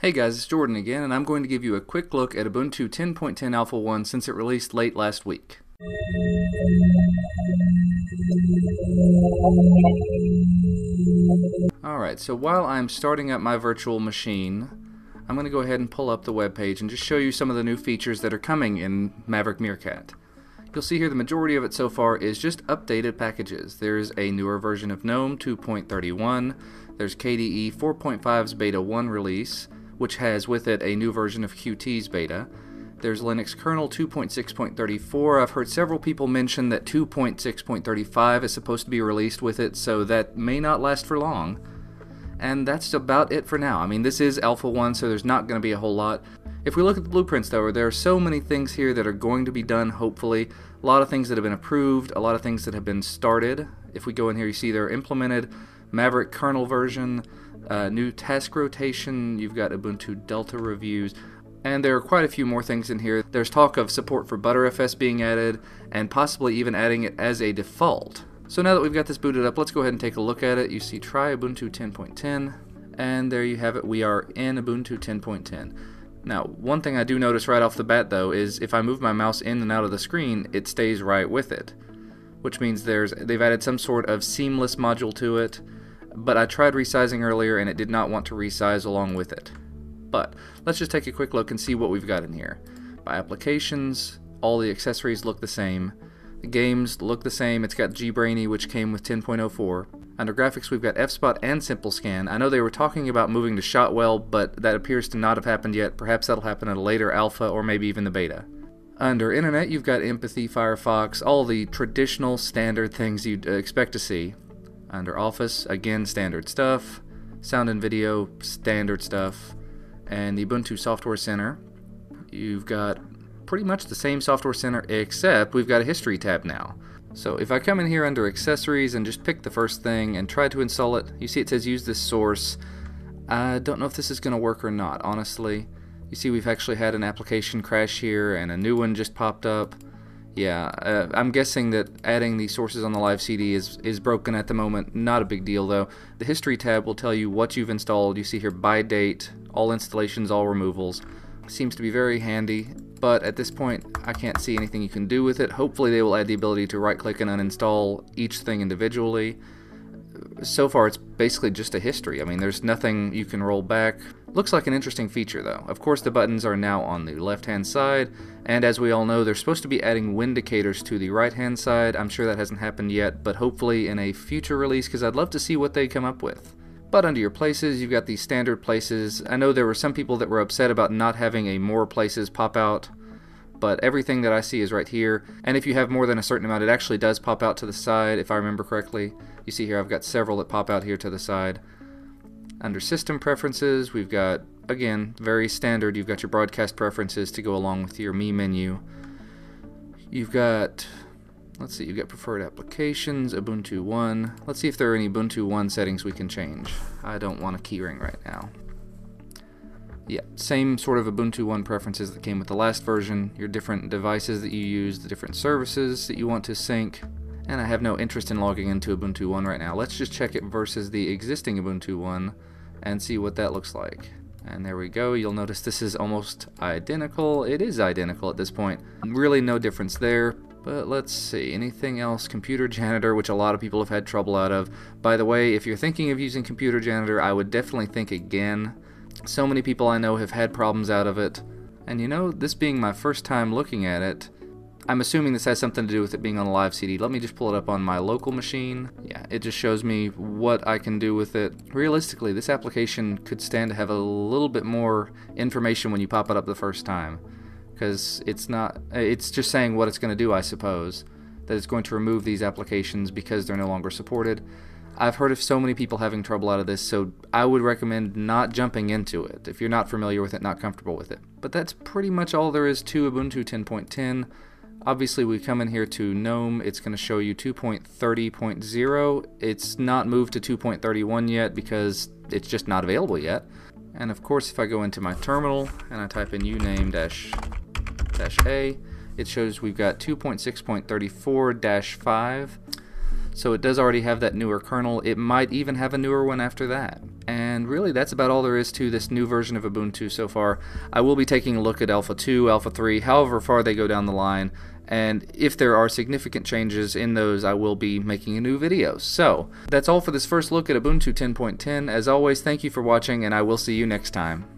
Hey guys, it's Jordan again, and I'm going to give you a quick look at Ubuntu 10.10 Alpha 1 since it released late last week. Alright, so while I'm starting up my virtual machine, I'm going to go ahead and pull up the web page and just show you some of the new features that are coming in Maverick Meerkat. You'll see here the majority of it so far is just updated packages. There's a newer version of GNOME 2.31, there's KDE 4.5's Beta 1 release, which has with it a new version of Qt's beta. There's Linux kernel 2.6.34. I've heard several people mention that 2.6.35 is supposed to be released with it, so that may not last for long. And that's about it for now. I mean, this is Alpha 1, so there's not going to be a whole lot. If we look at the blueprints, though, there are so many things here that are going to be done, hopefully. A lot of things that have been approved, a lot of things that have been started. If we go in here, you see they're implemented. Maverick kernel version, uh, new task rotation, you've got Ubuntu Delta reviews, and there are quite a few more things in here. There's talk of support for Btrfs being added, and possibly even adding it as a default. So now that we've got this booted up, let's go ahead and take a look at it. You see try Ubuntu 10.10, and there you have it. We are in Ubuntu 10.10. Now, one thing I do notice right off the bat though is if I move my mouse in and out of the screen, it stays right with it. Which means there's they've added some sort of seamless module to it but I tried resizing earlier and it did not want to resize along with it. But let's just take a quick look and see what we've got in here. By applications, all the accessories look the same. The games look the same. It's got GBrainy, which came with 10.04. Under graphics, we've got FSpot and Simple Scan. I know they were talking about moving to Shotwell, but that appears to not have happened yet. Perhaps that'll happen at a later alpha or maybe even the beta. Under Internet, you've got Empathy, Firefox, all the traditional standard things you'd uh, expect to see. Under Office, again, standard stuff. Sound and video, standard stuff. And the Ubuntu Software Center, you've got pretty much the same Software Center, except we've got a History tab now. So if I come in here under Accessories and just pick the first thing and try to install it, you see it says use this source. I don't know if this is going to work or not, honestly. You see we've actually had an application crash here and a new one just popped up. Yeah, uh, I'm guessing that adding the sources on the live CD is, is broken at the moment. Not a big deal though. The history tab will tell you what you've installed. You see here by date, all installations, all removals. Seems to be very handy, but at this point I can't see anything you can do with it. Hopefully they will add the ability to right click and uninstall each thing individually so far it's basically just a history. I mean, there's nothing you can roll back. Looks like an interesting feature though. Of course the buttons are now on the left hand side, and as we all know they're supposed to be adding Windicators to the right hand side. I'm sure that hasn't happened yet, but hopefully in a future release because I'd love to see what they come up with. But under your places, you've got these standard places. I know there were some people that were upset about not having a more places pop out but everything that I see is right here. And if you have more than a certain amount, it actually does pop out to the side, if I remember correctly. You see here I've got several that pop out here to the side. Under System Preferences, we've got, again, very standard, you've got your broadcast preferences to go along with your Me menu. You've got, let's see, you've got Preferred Applications, Ubuntu One. Let's see if there are any Ubuntu One settings we can change. I don't want a keyring right now. Yeah, same sort of Ubuntu One preferences that came with the last version, your different devices that you use, the different services that you want to sync, and I have no interest in logging into Ubuntu One right now. Let's just check it versus the existing Ubuntu One and see what that looks like. And there we go, you'll notice this is almost identical. It is identical at this point. Really no difference there, but let's see, anything else? Computer Janitor, which a lot of people have had trouble out of. By the way, if you're thinking of using Computer Janitor, I would definitely think again. So many people I know have had problems out of it. And you know, this being my first time looking at it, I'm assuming this has something to do with it being on a live CD. Let me just pull it up on my local machine. Yeah, it just shows me what I can do with it. Realistically, this application could stand to have a little bit more information when you pop it up the first time. Because it's not, it's just saying what it's going to do, I suppose. That it's going to remove these applications because they're no longer supported. I've heard of so many people having trouble out of this, so I would recommend not jumping into it if you're not familiar with it, not comfortable with it. But that's pretty much all there is to Ubuntu 10.10. Obviously, we come in here to GNOME, it's going to show you 2.30.0. It's not moved to 2.31 yet because it's just not available yet. And of course, if I go into my terminal and I type in uname dash dash a, it shows we've got 2.6.34 dash 5. So it does already have that newer kernel. It might even have a newer one after that. And really, that's about all there is to this new version of Ubuntu so far. I will be taking a look at Alpha 2, Alpha 3, however far they go down the line. And if there are significant changes in those, I will be making a new video. So, that's all for this first look at Ubuntu 10.10. As always, thank you for watching, and I will see you next time.